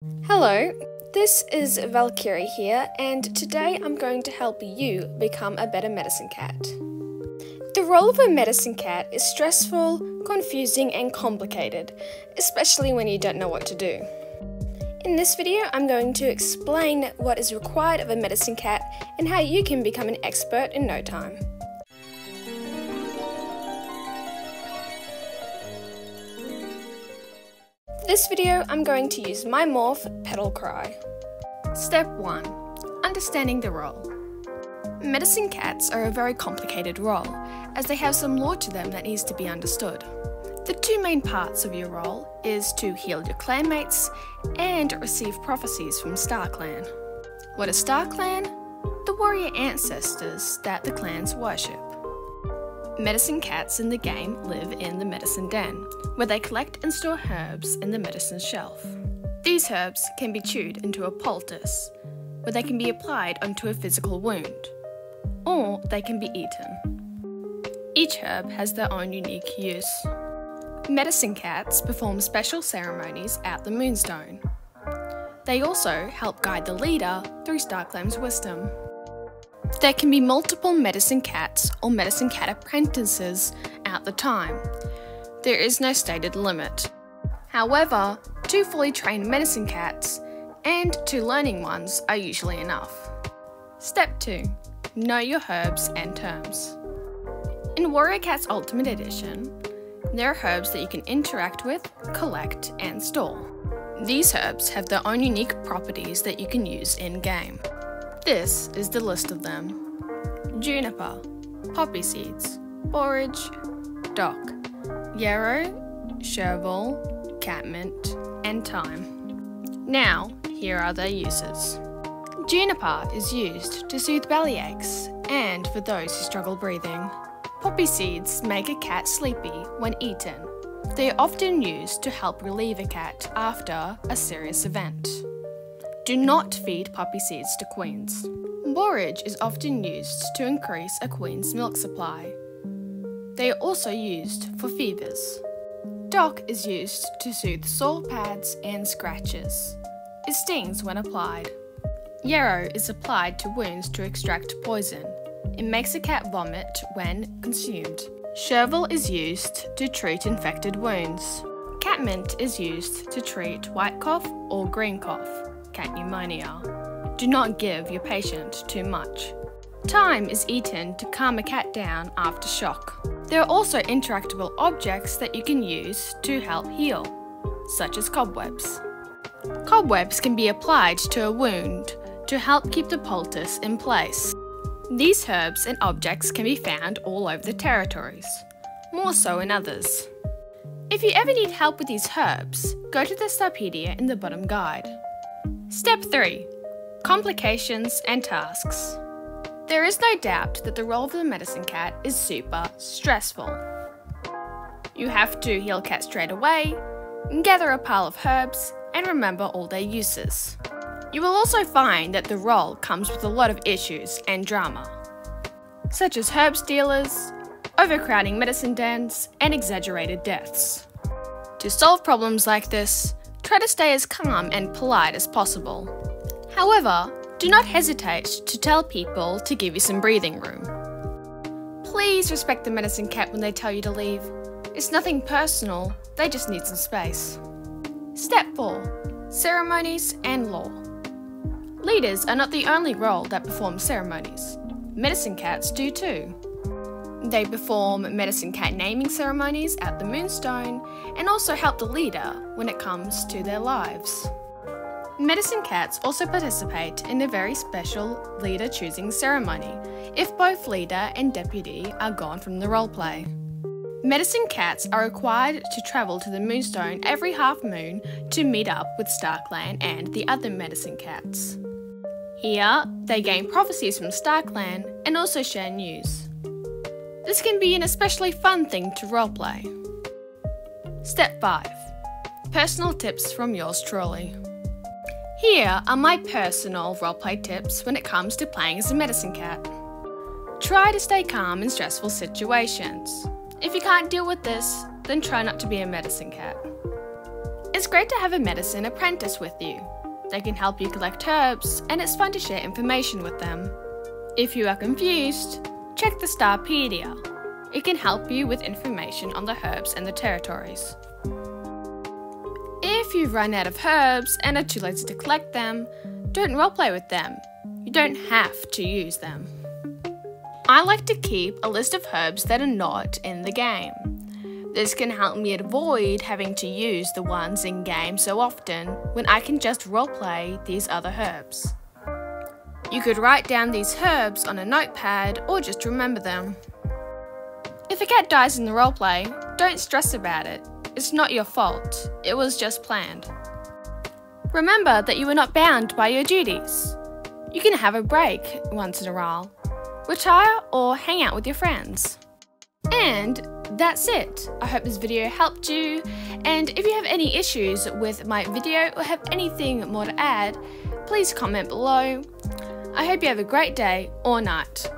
Hello, this is Valkyrie here, and today I'm going to help you become a better medicine cat. The role of a medicine cat is stressful, confusing, and complicated, especially when you don't know what to do. In this video, I'm going to explain what is required of a medicine cat and how you can become an expert in no time. This video, I'm going to use my morph Petal Cry. Step 1. Understanding the role. Medicine cats are a very complicated role, as they have some lore to them that needs to be understood. The two main parts of your role is to heal your clanmates and receive prophecies from Star Clan. What is Star Clan? The warrior ancestors that the clans worship. Medicine cats in the game live in the medicine den, where they collect and store herbs in the medicine shelf. These herbs can be chewed into a poultice, where they can be applied onto a physical wound, or they can be eaten. Each herb has their own unique use. Medicine cats perform special ceremonies at the Moonstone. They also help guide the leader through StarClan's wisdom. There can be multiple medicine cats or medicine cat apprentices at the time. There is no stated limit. However, two fully trained medicine cats and two learning ones are usually enough. Step 2 Know your herbs and terms. In Warrior Cats Ultimate Edition, there are herbs that you can interact with, collect, and store. These herbs have their own unique properties that you can use in game. This is the list of them juniper, poppy seeds, borage, dock, yarrow, chervil, catmint, and thyme. Now, here are their uses. Juniper is used to soothe belly aches and for those who struggle breathing. Poppy seeds make a cat sleepy when eaten. They are often used to help relieve a cat after a serious event. Do not feed poppy seeds to queens. Borage is often used to increase a queen's milk supply. They are also used for fevers. Dock is used to soothe sore pads and scratches. It stings when applied. Yarrow is applied to wounds to extract poison. It makes a cat vomit when consumed. Chervil is used to treat infected wounds. Catmint is used to treat white cough or green cough pneumonia. Do not give your patient too much. Thyme is eaten to calm a cat down after shock. There are also interactable objects that you can use to help heal, such as cobwebs. Cobwebs can be applied to a wound to help keep the poultice in place. These herbs and objects can be found all over the territories, more so in others. If you ever need help with these herbs, go to the Starpedia in the bottom guide. Step 3 Complications and Tasks. There is no doubt that the role of the medicine cat is super stressful. You have to heal cats straight away, gather a pile of herbs, and remember all their uses. You will also find that the role comes with a lot of issues and drama, such as herb stealers, overcrowding medicine dens, and exaggerated deaths. To solve problems like this, Try to stay as calm and polite as possible. However, do not hesitate to tell people to give you some breathing room. Please respect the medicine cat when they tell you to leave. It's nothing personal, they just need some space. Step 4 Ceremonies and Law. Leaders are not the only role that performs ceremonies, medicine cats do too. They perform medicine cat naming ceremonies at the Moonstone and also help the leader when it comes to their lives. Medicine cats also participate in a very special leader choosing ceremony if both leader and deputy are gone from the roleplay. Medicine cats are required to travel to the Moonstone every half moon to meet up with StarClan and the other medicine cats. Here, they gain prophecies from StarClan and also share news. This can be an especially fun thing to roleplay. Step 5 Personal tips from yours truly. Here are my personal roleplay tips when it comes to playing as a medicine cat. Try to stay calm in stressful situations. If you can't deal with this, then try not to be a medicine cat. It's great to have a medicine apprentice with you. They can help you collect herbs, and it's fun to share information with them. If you are confused, check the Starpedia. It can help you with information on the herbs and the territories. If you've run out of herbs and are too lazy to collect them, don't roleplay with them. You don't have to use them. I like to keep a list of herbs that are not in the game. This can help me avoid having to use the ones in game so often when I can just roleplay these other herbs. You could write down these herbs on a notepad or just remember them. If a cat dies in the roleplay, don't stress about it. It's not your fault, it was just planned. Remember that you are not bound by your duties. You can have a break once in a while, retire or hang out with your friends. And that's it. I hope this video helped you. And if you have any issues with my video or have anything more to add, please comment below. I hope you have a great day or night.